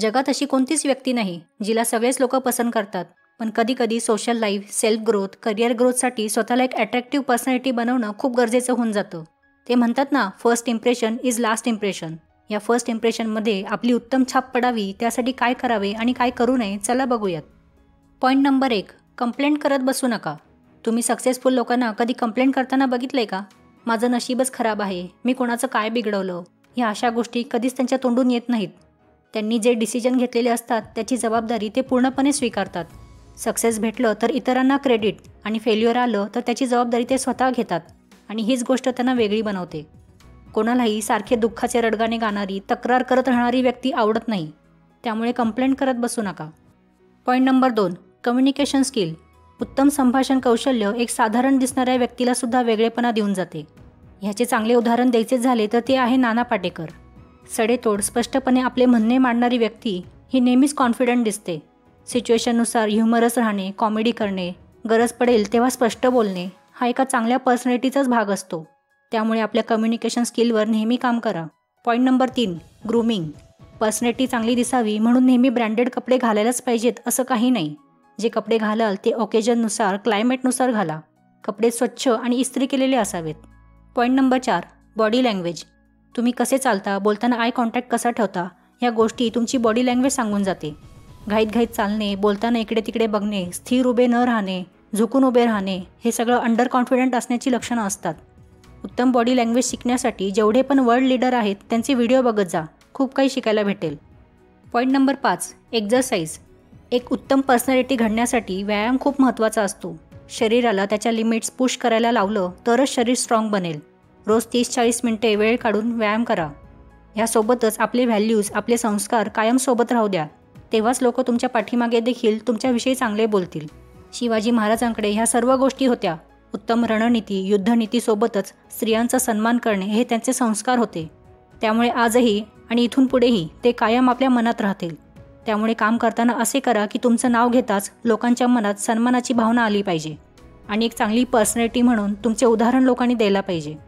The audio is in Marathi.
जगात अशी कोणतीच व्यक्ती नाही जिला सगळेच लोक पसंत करतात. पण कधीकधी social life self growth career ग्रोथसाठी स्वतःला एक अट्रॅक्टिव्ह पर्सनॅलिटी बनवणं खूप गरजेचं होऊन जातं. ते म्हणतात ना first impression is last impression या फर्स्ट इम्प्रेशनमध्ये आपली उत्तम छाप पडावी त्यासाठी काय करावे आणि काय करू नये चला बघूयात. पॉईंट नंबर एक कंप्लेंट करत बसू नका. तुम्ही सक्सेसफुल लोकांना कधी कंप्लेंट करताना बघितलंय का? माझं नशीबच खराब आहे मी कोणाचं काय बिघडवलं? ह्या अशा गोष्टी कधीच त्यांच्या तोंडून येत नाहीत. त्यांनी जे डिसिजन घेतलेले असतात त्याची जबाबदारी ते पूर्णपणे स्वीकारतात. सक्सेस भेटलं तर इतरांना क्रेडिट आणि फेल्युअर आलं तर त्याची जबाबदारी ते स्वतः घेतात आणि हीच गोष्ट त्यांना वेगळी बनवते. कोणालाही सारखे दुःखाचे रडगाणे गाणारी तक्रार करत राहणारी व्यक्ती आवडत नाही. त्यामुळे कंप्लेंट करत बसू नका. पॉईंट नंबर दोन कम्युनिकेशन स्किल उत्तम संभाषण कौशल्य एक साधारण दिसणाऱ्या व्यक्तीला सुद्धा वेगळेपणा देऊन जाते. ह्याचे चांगले उदाहरण द्यायचे झाले तर ते आहे नाना पाटेकर. सडेतोड स्पष्टपणे आपले म्हणणे मांडणारी व्यक्ती ही नेहमीच कॉन्फिडंट दिसते. सिच्युएशननुसार ह्युमरस राहणे कॉमेडी करणे गरज पडेल तेव्हा स्पष्ट बोलणे हा एका चांगल्या पर्सनॅलिटीचाच भाग असतो. त्यामुळे आपल्या कम्युनिकेशन स्किलवर नेहमी काम करा. पॉईंट नंबर तीन ग्रूमिंग पर्सनॅलिटी चांगली दिसावी म्हणून नेहमी ब्रँडेड कपडे घालायलाच पाहिजेत असं काही नाही. जे कपडे घालाल ते ओकेजननुसार क्लायमेटनुसार घाला. कपडे स्वच्छ आणि इस्त्री केलेले असावेत. पॉईंट नंबर चार बॉडी लँग्वेज तुम्ही कसे चालता बोलताना आय कॉन्टॅक्ट कसा ठेवता या गोष्टी तुमची बॉडी लँग्वेज सांगून जाते. घाईत घाईत चालणे बोलताना इकडे तिकडे बघणे स्थिर उभे न राहणे झुकून उभे राहणे हे सगळं अंडर कॉन्फिडंट असण्याची लक्षणं असतात. उत्तम बॉडी लँग्वेज शिकण्यासाठी जेवढे पण वर्ल्ड लीडर आहेत त्यांचे व्हिडिओ बघत जा. खूप काही शिकायला भेटेल. पॉईंट नंबर पाच एक्झरसाईज एक उत्तम पर्सनॅलिटी घडण्यासाठी व्यायाम खूप महत्त्वाचा असतो. शरीराला त्याच्या लिमिट्स पुश करायला लावलं तरच शरीर स्ट्रॉंग बनेल. रोज तीस चाळीस मिनटे वेळ काढून व्यायाम करा. ह्यासोबतच आपले व्हॅल्यूज आपले संस्कार कायम सोबत राहू द्या. तेव्हाच लोक तुमच्या पाठीमागे देखील तुमच्याविषयी चांगले बोलतील. शिवाजी महाराजांकडे ह्या सर्व गोष्टी होत्या. उत्तम रणनीती युद्धनीतीसोबतच स्त्रियांचा सन्मान करणे हे त्यांचे संस्कार होते. त्यामुळे आजही आणि इथून पुढेही ते कायम आपल्या मनात राहतील. त्यामुळे काम करताना असे करा की तुमचं नाव घेताच लोकांच्या मनात सन्मानाची भावना आली पाहिजे. आणि एक चांगली पर्सनॅलिटी म्हणून तुमचे उदाहरण लोकांनी द्यायला पाहिजे.